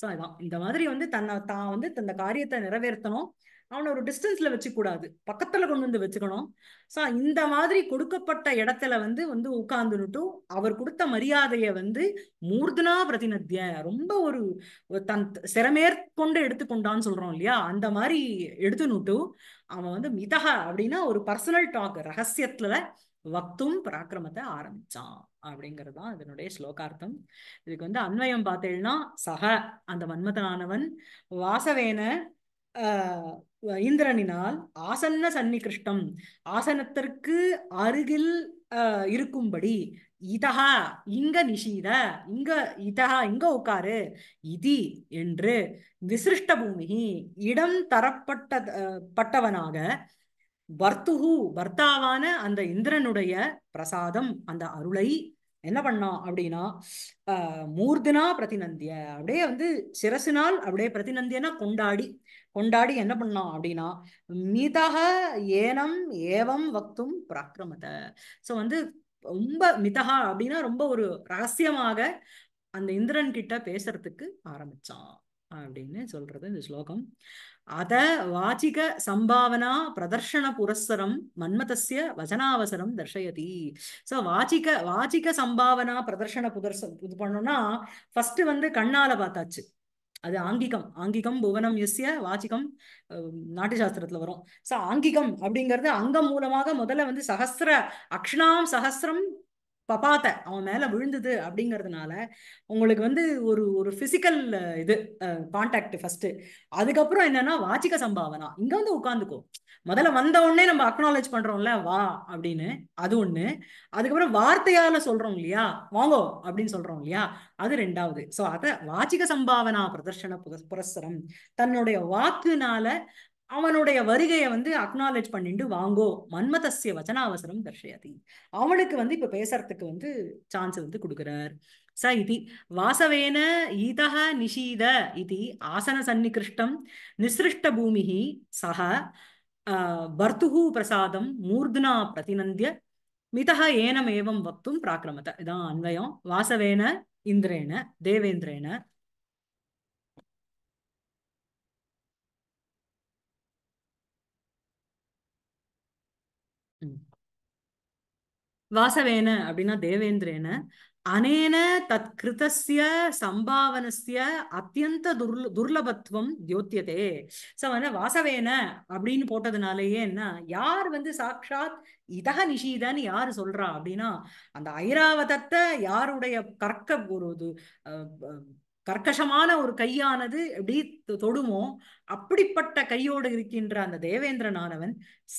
A: சோ அதான் இந்த மாதிரி வந்து தன்னை தான் வந்து அந்த காரியத்தை நிறைவேற்றணும். அவனை ஒரு டிஸ்டன்ஸ்ல வச்சுக்கூடாது. பக்கத்துல கொண்டு வந்து வச்சுக்கணும். ஸோ இந்த மாதிரி கொடுக்கப்பட்ட இடத்துல வந்து வந்து உட்கார்ந்துட்டும் அவர் கொடுத்த மரியாதையை வந்து மூர்தனா பிரதிநத்திய ரொம்ப ஒரு தன் சிறமேற்கொண்டு எடுத்துக்கொண்டான்னு சொல்றோம் இல்லையா? அந்த மாதிரி எடுத்துனுட்டு அவன் வந்து மிதக அப்படின்னா ஒரு பர்சனல் டாக் ரகசியத்துல வக்தும் பராக்கிரமத்தை ஆரம்பிச்சான் அப்படிங்கிறது தான் இதனுடைய ஸ்லோகார்த்தம். இதுக்கு வந்து அன்வயம் பார்த்தேன்னா சக அந்த மன்மதனானவன் வாசவேன இந்திரனினால் ஆசன்ன சன்னிகிருஷ்டம் ஆசனத்திற்கு அருகில் இருக்கும்படி இதஹா இங்க நிஷீத இங்க இதஹா இங்க உட்காரு இதி என்று விசிருஷ்ட பூமி இடம் தரப்பட்ட பட்டவனாக பர்த்துஹு பர்த்தாவான அந்த இந்திரனுடைய பிரசாதம் அந்த அருளை என்ன பண்ணான் அப்படின்னா மூர்தினா மூர்தனா பிரதிநந்திய. அப்படியே வந்து சிரசினால் அப்படியே பிரதிநந்தியனா கொண்டாடி கொண்டாடி என்ன பண்ணான் அப்படின்னா மிதக ஏனம் ஏவம் வக்தும் பிராக்கிரமத. சோ வந்து ரொம்ப மிதகா அப்படின்னா ரொம்ப ஒரு ரகசியமாக அந்த இந்திரன் கிட்ட பேசுறதுக்கு ஆரம்பிச்சான். அப்படின்னு சொல்றது இந்த ஸ்லோகம். அத வாச்சிக சம்பாவனா பிரதர்ஷன புரஸ்சரம் மன்மதஸ்ய வச்சனாவசரம் தர்ஷயதி. சோ வாச்சிக வாச்சிக சம்பாவனா பிரதர்ஷன புதர்ச இது பண்ணோம்னா ஃபர்ஸ்ட் வந்து கண்ணால பார்த்தாச்சு. அது ஆங்கிகம் ஆங்கிகம் புவனம் எஸ்ய வாச்சிகம் நாட்டு சாஸ்திரத்துல வரும். சோ ஆங்கிகம் அப்படிங்கிறது அங்கம் மூலமாக முதல்ல வந்து சகசிர அக்ஷணாம் சஹஸ்ரம் பபாத்த அவன் மேல விழுந்தது அப்படிங்கிறதுனால உங்களுக்கு வந்து ஒரு ஒரு பிசிக்கல் இது கான்டாக்ட் ஃபர்ஸ்ட் அதுக்கப்புறம் என்னன்னா வாச்சிக சம்பாவனா. இங்க வந்து உட்காந்துக்கோ. முதல்ல வந்த உடனே நம்ம அக்னாலேஜ் பண்றோம்ல வா அப்படின்னு. அது ஒண்ணு. அதுக்கப்புறம் வார்த்தையால சொல்றோம் இல்லையா? வாங்கோ அப்படின்னு சொல்றோம் இல்லையா? அது ரெண்டாவது. சோ அத வாச்சிக சம்பாவனா பிரதர்ஷன புர- தன்னுடைய வாக்குனால அவனுடைய வருகையை வந்து அக்னாலேஜ் பண்ணிட்டு வாங்கோ மன்மதஸ்ய வச்சனாவசரம் தர்ஷயதி. அவனுக்கு வந்து இப்ப பேசுறதுக்கு வந்து சான்ஸ் வந்து கொடுக்குறார். ச இதி வாசவேன ஈதக நிஷீத இதி ஆசன சந்நிகிருஷ்டம் நிசிருஷ்ட பூமி சக பர்த்துகு பிரசாதம் மூர்த்னா பிரதிநந்திய மிதः ஏனமேவம் வக்தும் பிராக்கிரமத இதான் அன்வயம். வாசவேன இந்திரேன தேவேந்திரேன ம். வாசவேன அப்படின்னா தேவேந்திரேன. அனேன தத் கிருதஸ்ய சம்பாவனஸ்ய அத்தியந்த துர்ல துர்லபத்துவம் தியோத்தியதே. சோ வந்து வாசவேன அப்படின்னு போட்டதுனாலேயே என்ன யார் வந்து சாட்சாத் இதக நிஷீதன்னு யாரு சொல்றா அப்படின்னா அந்த ஐராவதத்தை யாருடைய கற்க ஒரு அஹ், கர்க்கசமான ஒரு கையானது எப்படி தொ- தொடுமோ அப்படிப்பட்ட கையோடு இருக்கின்ற அந்த தேவேந்திரனானவன்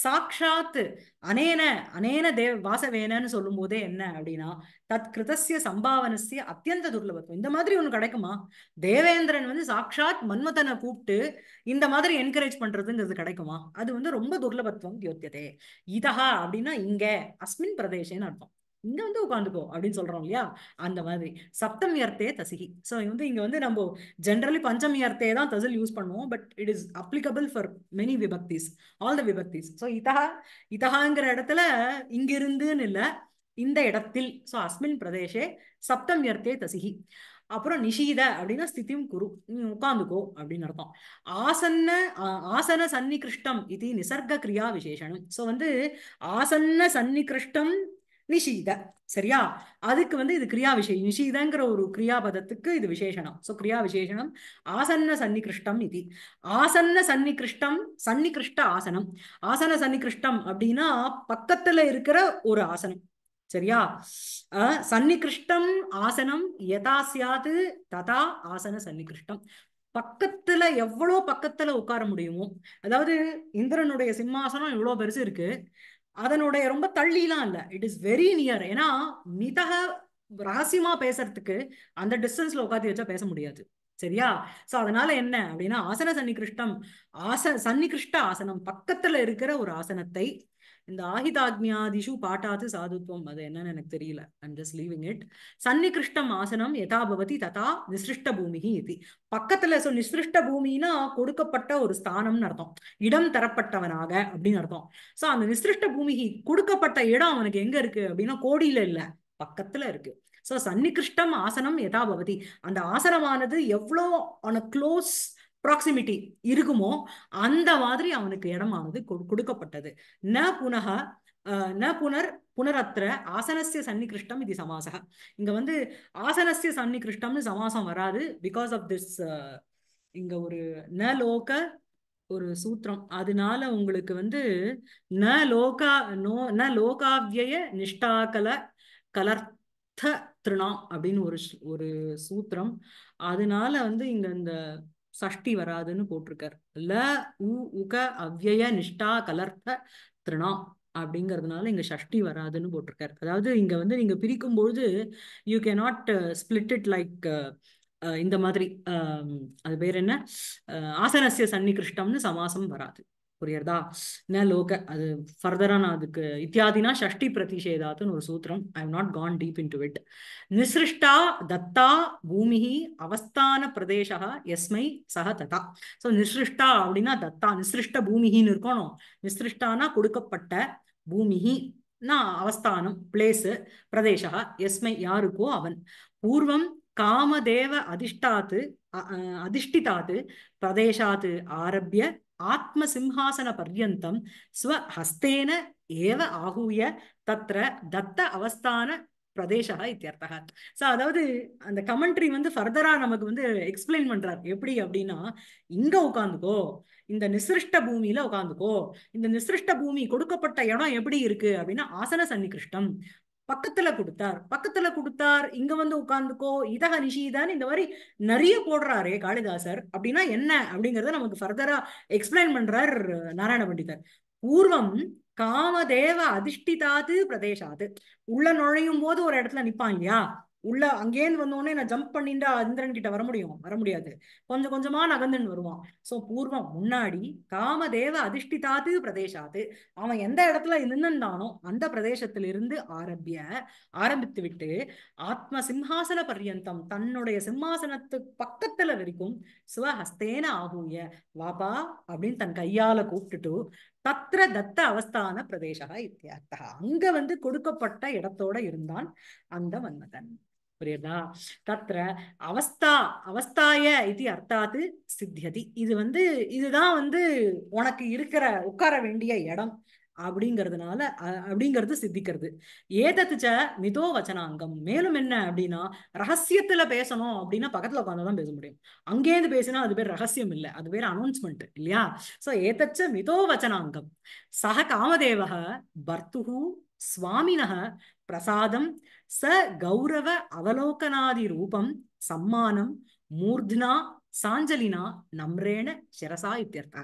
A: சாக்ஷாத் அனேன அனேன தேவ வாசவேனன்னு சொல்லும் போதே என்ன அப்படின்னா தத் கிருதஸ்ய சம்பாவனஸ்ய அத்தியந்த துர்லபத்துவம். இந்த மாதிரி ஒன்று கிடைக்குமா? தேவேந்திரன் வந்து சாக்ஷாத் மன்மதனை கூப்பிட்டு இந்த மாதிரி என்கரேஜ் பண்றதுங்கிறது கிடைக்குமா? அது வந்து ரொம்ப துர்லபத்துவம் தியோத்தியதே இதஹா அப்படின்னா இங்க அஸ்மின் பிரதேசன்னு அர்த்தம். இங்க வந்து உட்காந்துக்கோ அப்படின்னு சொல்றோம் இல்லையா? அந்த மாதிரி. சப்தமி அர்த்தே தசிகி. ஸோ வந்து இங்க வந்து நம்ம ஜென்ரலி பஞ்சமி அர்த்தே தான் தசில் யூஸ் பண்ணுவோம். But it is applicable for many விபக்திஸ் all the விபக்திஸ் ஸோ இதஹா இதஹாங்கிற இடத்துல இங்கிருந்துன்னு இல்லை இந்த இடத்தில். ஸோ அஸ்மின் பிரதேசே சப்தமியர்த்தே தசிகி. அப்புறம் நிஷீத அப்படின்னா ஸ்திதியும் குரு. நீ உட்காந்துக்கோ அப்படின்னு அர்த்தம். ஆசன்ன ஆ- ஆசன சன்னிகிருஷ்டம் இது நிசர்க கிரியா விசேஷனம். ஸோ வந்து ஆசன்ன சன்னிகிருஷ்டம் நிஷீத. சரியா? அதுக்கு வந்து இது கிரியா விஷயம் நிஷீதங்கிற ஒரு கிரியாபதத்துக்கு இது விசேஷனம். சோ கிரியா விசேஷனம் ஆசன்ன சன்னிகிருஷ்டம் இது. ஆசன்ன சன்னிகிருஷ்டம் சன்னிகிருஷ்ட ஆசனம். ஆசன சன்னிகிருஷ்டம் அப்படின்னா பக்கத்துல இருக்கிற ஒரு ஆசனம். சரியா? சன்னிகிருஷ்டம் ஆசனம் யதா சியாது ததா ஆசன சன்னிகிருஷ்டம். பக்கத்துல எவ்வளவு பக்கத்துல உட்கார முடியுமோ அதாவது இந்திரனுடைய சிம்மாசனம் இவ்வளவு பெருசு இருக்கு. அதனுடைய ரொம்ப தள்ளிலாம் இல்லை. இட் இஸ் வெரி நியர் ஏன்னா மிதக ரகசியமா பேசுறதுக்கு அந்த டிஸ்டன்ஸ்ல உட்காந்து வச்சா பேச முடியாது. சரியா? சோ அதனால என்ன அப்படின்னா ஆசன சன்னிகிருஷ்டம் ஆச சன்னிகிருஷ்ட ஆசனம் பக்கத்துல இருக்கிற ஒரு ஆசனத்தை இந்த ஆஹிதாக்ஞாதிஷு பாட்டாது சாதுத்வம். அது என்னன்னு எனக்கு தெரியல. ஐம் ஜஸ்ட் லீவிங் இட் சன்னிகிருஷ்டம் ஆசனம் யதா பவதி ததா நிசிருஷ்ட பூமிகி இது. பக்கத்துல சொல் நிசிருஷ்ட பூமினா கொடுக்கப்பட்ட ஒரு ஸ்தானம்னு அர்த்தம். இடம் தரப்பட்டவனாக அப்படின்னு அர்த்தம். சோ அந்த நிசிருஷ்ட பூமிகி கொடுக்கப்பட்ட இடம் அவனுக்கு எங்க இருக்கு அப்படின்னா கோடியில இல்ல. பக்கத்துல இருக்கு. ஸோ சன்னிகிருஷ்டம் ஆசனம் யதா பவதி. அந்த ஆசனமானது எவ்வளோ ஆன க்ளோஸ் ப்ராக்சிமிட்டி இருக்குமோ அந்த மாதிரி அவனுக்கு இடமானது கொடு- கொடுக்கப்பட்டது. ந புனக ந புனர் புனரத்திர ஆசனசிய சன்னிகிருஷ்டம் இது சமாசக இங்க வந்து ஆசனசிய சன்னிகிருஷ்டம்னு சமாசம் வராது பிகாஸ் ஆஃப் திஸ் இங்க ஒரு ந லோக ஒரு சூத்திரம். அதனால உங்களுக்கு வந்து ந லோகா நோ ந லோகாவிய நிஷ்டாகல கலர்த்த திருணாம் அப்படின்னு ஒரு ஒரு சூத்திரம். அதனால வந்து இங்க இந்த சஷ்டி வராதுன்னு போட்டிருக்கார். ல உ உக அவ்யய நிஷ்டா கலர்த்த திருணா அப்படிங்கிறதுனால இங்க சஷ்டி வராதுன்னு போட்டிருக்காரு. அதாவது இங்க வந்து நீங்க பிரிக்கும் பொழுது you can not split it like இந்த மாதிரி um, அது பேர் என்ன? அஹ், ஆசனஸ்ய சன்னிகிருஷ்டம்னு சமாசம் வராது. புரியுறதா? ந லோக அது ஃபர்தரா நான் அதுக்கு இத்தியாதினா ஷஷ்டி பிரதிஷேதாத்துன்னு ஒரு சூத்திரம். I have not gone deep into it நிசிருஷ்டா தத்தா பூமிஹி அவஸ்தான பிரதேசா எஸ்மை சக ததா. ஸோ நிசிருஷ்டா அப்படின்னா தத்தா நிசிருஷ்ட பூமிஹின்னு இருக்கணும். நிசிருஷ்டானா கொடுக்கப்பட்ட பூமிஹி நான் அவஸ்தானம் பிளேஸ் பிரதேசா எஸ்மை யாருக்கோ அவன். பூர்வம் காமதேவ அதிஷ்டாத்து அதிஷ்டிதாத்து பிரதேசாத்து ஆரம்பிய ஆத்ம சிம்ஹாசன பர்யந்தம் ஸ்வஹஸ்தேன ஏவ ஆகூய தத்ர தத்த அவஸ்தான பிரதேசா இத்தியர்த்தக சோ அதாவது அந்த கமெண்ட்ரி வந்து ஃபர்தரா நமக்கு வந்து எக்ஸ்பிளைன் பண்றார். எப்படி அப்படின்னா இங்க உட்காந்துக்கோ இந்த நிசிருஷ்ட பூமியில உட்காந்துக்கோ இந்த நிசிருஷ்ட பூமி கொடுக்கப்பட்ட இடம் எப்படி இருக்கு அப்படின்னா ஆசன சன்னிகிருஷ்டம் பக்கத்துல கொடுத்தார். பக்கத்துல கொடுத்தார். இங்க வந்து உட்கார்ந்துக்கோ. இதக நிஷீதன் இந்த மாதிரி நிறைய போடுறாரே காளிதாசர். அப்படின்னா என்ன? அப்படிங்கறத நமக்கு ஃபர்தரா எக்ஸ்பிளைன் பண்றார் நாராயண பண்டிதர். பூர்வம் காமதேவ அதிஷ்டிதாது பிரதேசாது. உள்ள நுழையும் போது ஒரு இடத்துல நிப்பான் இல்லையா? உள்ள அங்கேருந்து வந்தோடனே நான் ஜம்ப் பண்ணிட்டு இந்திரன் கிட்ட வர முடியும்? வர முடியாது. கொஞ்சம் கொஞ்சமா நகர்ந்துன்னு வருவான். சோ பூர்வம் முன்னாடி காமதேவ அதிர்ஷ்டிதாது பிரதேசாது அவன் எந்த இடத்துல நின்னுந்தானோ அந்த பிரதேசத்திலிருந்து ஆரம்பிய ஆரம்பித்து விட்டு ஆத்ம சிம்ஹாசன பர்யந்தம் தன்னுடைய சிம்மாசனத்துக்கு பக்கத்துல வரைக்கும் சிவஹஸ்தேன ஆகூய. வாபா அப்படின்னு தன் கையால கூப்பிட்டுட்டு தத்ர தத்த அவஸ்தான பிரதேசா இத்தியார்த்தா அங்க வந்து கொடுக்கப்பட்ட இடத்தோட இருந்தான் அந்த மன்மதன். புரியுதா? தத்திர அவஸ்தா அவஸ்தாய இது அர்த்தாத்து சித்தியதி. இது வந்து இதுதான் வந்து உனக்கு இருக்கிற உட்கார வேண்டிய இடம் அப்படிங்கிறதுனால அப்படிங்கிறது சித்திக்கிறது. ஏதத்துச்ச மிதோ வச்சனாங்கம். மேலும் என்ன அப்படின்னா ரகசியத்துல பேசணும் அப்படின்னா பக்கத்துல உட்காந்துதான் பேச முடியும். அங்கேருந்து பேசினா அது பேர் ரகசியம் இல்லை. அது பேர் அனௌன்ஸ்மெண்ட் இல்லையா? சோ ஏதச்ச மிதோ வச்சனாங்கம். சக காமதேவக பர்த்துகு சுவாமினக பிரசாதம் ச கௌரவ அவலோகனாதி ரூபம் சம்மானம் மூர்த்னா சாஞ்சலினா நம்ரேன சிரசா இத்தியர்த்தா.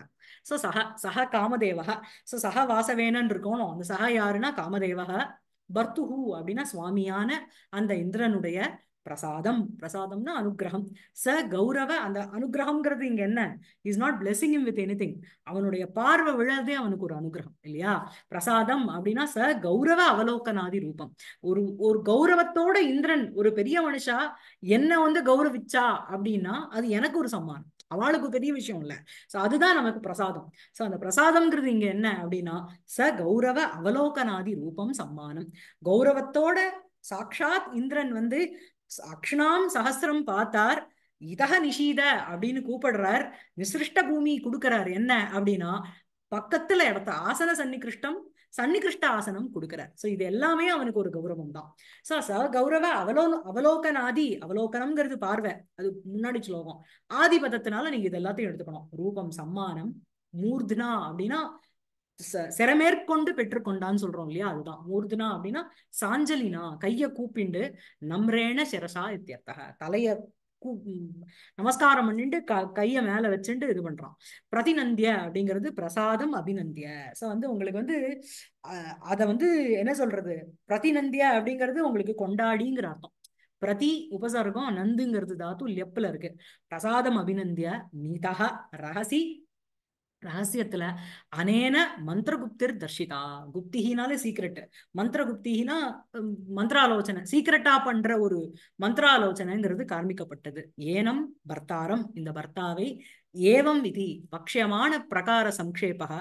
A: சோ சஹ சஹ காமதேவக. சோ சஹ வாசவேனன் இருக்கணும் அந்த சஹ யாருன்னா காமதேவக. பர்த்துஹு அப்படின்னா சுவாமியான அந்த இந்திரனுடைய பிரசாதம் பிரசாதம்னா அனுக்கிரகம். ச கௌரவ அந்த அனுகிரகம்ங்கிறது இங்க என்ன? Is not blessing him with any அவனுடைய பார்வை விழறதே அவனுக்கு ஒரு அனுகிரகம் இல்லையா? பிரசாதம் அப்படின்னா ச கௌரவ அவலோகனாதி ரூபம். ஒரு ஒரு கௌரவத்தோட இந்திரன் ஒரு பெரிய மனுஷா என்ன வந்து கௌரவிச்சா அப்படின்னா அது எனக்கு ஒரு சம்மானம். அவளுக்கு பெரிய விஷயம் இல்ல. சோ அதுதான் நமக்கு பிரசாதம். சோ அந்த பிரசாதம்ங்கிறது இங்க என்ன அப்படின்னா ச கௌரவ அவலோகனாதி ரூபம் சம்மானம். கௌரவத்தோட சாக்ஷாத் இந்திரன் வந்து அக்ஷணாம் சகசிரம் பார்த்தார். இதக நிஷீத அப்படின்னு கூப்பிடுறார். நிசிருஷ்ட பூமி கொடுக்கிறார். என்ன அப்படின்னா பக்கத்துல இடத்த ஆசன சன்னிகிருஷ்டம் சன்னிகிருஷ்ட ஆசனம் கொடுக்கிறார். சோ இது எல்லாமே அவனுக்கு ஒரு கௌரவம் தான். சோ ச கௌரவ அவலோ அவலோகனாதி அவலோகனம்ங்கிறது பார்வை. அது முன்னாடி ஸ்லோகம். ஆதிபதத்தினால நீங்க இது எல்லாத்தையும் எடுத்துக்கணும். ரூபம் சம்மானம் மூர்த்னா அப்படின்னா ச- பெற்றுக்கொண்டான்னு சொல்றோம் இல்லையா? அதுதான். மூர்த்னா அப்படின்னா சாஞ்சலினா கைய கூப்பிண்டு நம்ரேன சிரசா இத்தியர்த்தக. தலைய கூ நமஸ்காரம் பண்ணிட்டு க கைய மேல வச்சுட்டு இது பண்றான். பிரதிநந்திய அப்படிங்கிறது பிரசாதம் அபிநந்திய. சோ வந்து உங்களுக்கு வந்து அத வந்து என்ன சொல்றது? பிரதிநந்திய அப்படிங்கிறது உங்களுக்கு கொண்டாடிங்கிற அர்த்தம். பிரதி உபசர்க்கம் நந்துங்கிறது தாத்து லெப்ல இருக்கு? பிரசாதம் அபிநந்திய நீதக ரகசி ரகசியத்துல அனேன மந்திரகுப்திர் தர்ஷிதா. குப்திஹினாலே சீக்ரெட் மந்திரகுப்திஹினா உம், மந்திராலோசனை. சீக்ரெட்டா பண்ற ஒரு மந்திராலோசனைங்கிறது காண்பிக்கப்பட்டது. ஏனம் பர்த்தாரம் இந்த பர்த்தாவை ஏவம் விதி. பக்ஷமான பிரகார சங்கேபக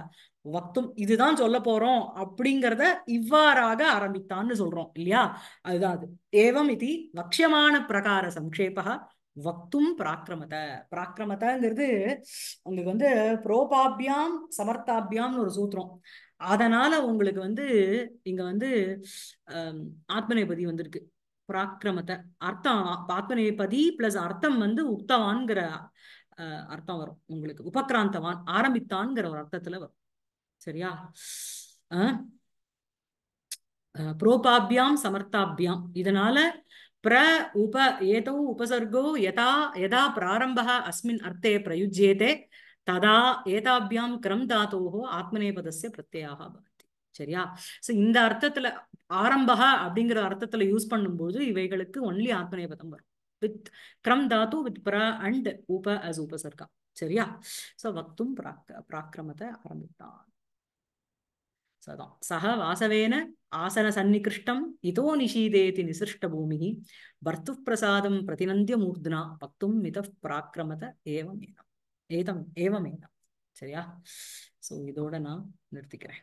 A: வக்தும் இதுதான் சொல்ல போறோம் அப்படிங்கிறத இவ்வாறாக ஆரம்பித்தான்னு சொல்றோம் இல்லையா? அதுதான் அது. ஏவம் இது வக்ஷமான பிரகார சங்கேபக வக்தும் பிராக்கிரமத. பிராக்கிரமதங்கிறது உங்களுக்கு வந்து புரோபாபியாம் சமர்த்தாபியாம்னு ஒரு சூத்திரம். அதனால உங்களுக்கு வந்து இங்க வந்து ஆத்மநேபதி வந்திருக்கு. பிராக்கிரமத அர்த்தம் ஆத்மநேபதி பிளஸ் அர்த்தம் வந்து உக்தவான்கிற அஹ், அர்த்தம் வரும். உங்களுக்கு உபக்ராந்தவான் ஆரம்பித்தான்ங்கிற ஒரு அர்த்தத்துல வரும். சரியா? புரோபாபியாம் சமர்த்தாபியாம். இதனால प्र उप एतौ उपसर्गो यथा यदा प्रारम्भः अस्मिन् अर्थे प्रयुज्येते तदा एताभ्यां क्रम धातोः आत्मनेपदस्य प्रत्ययाः भवति சரியா சோ இந்த அர்த்தத்துல ஆரம்பக அப்படிங்கிற அர்த்தத்துல யூஸ் பண்ணும்போது இவைகளுக்கு ஒன்லி ஆத்மநேபதம் வரும் வித் க்ரம் தாத்து வித் பிர அண்ட் உப அஸ் உபசர்கா சரியா சோ வக்தும் பிராக் பிராக்கிரமத்தை ஆரம்பித்தான் சதான் சக வாசவேன ஆசன சந்நிகிருஷ்டம் இதோ நிஷீதேதி நிசிருஷ்ட பூமி பர்த்துப் பிரசாதம் பிரதிநந்திய மூர்த்னா பக்தும் மித பிராக்கிரமத ஏவம் ஏதம் ஏதம் ஏவம் ஏதம் சரியா சோ இதோட நான் நிறுத்திக்கிறேன்